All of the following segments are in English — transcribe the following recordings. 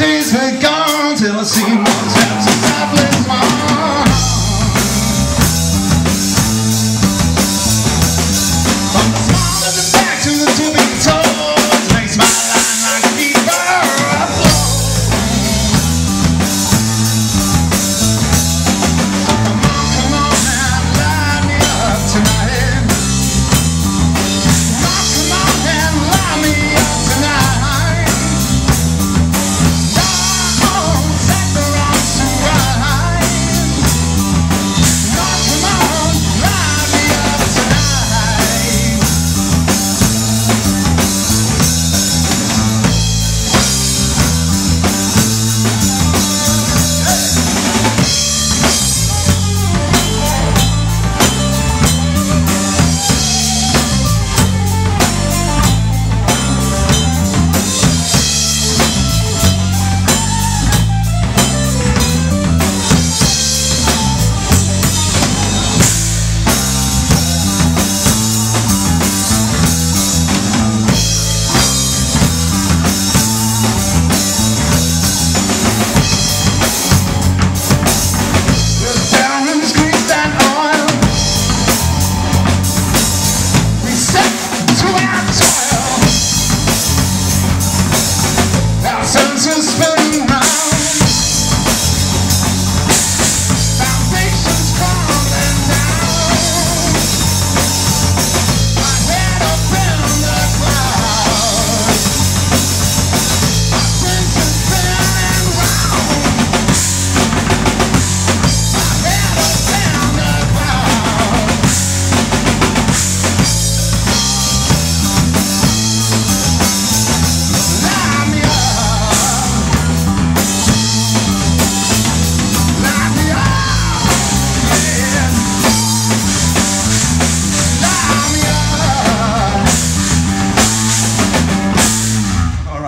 days are gone till I see myself.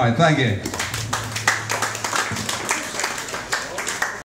right, thank you.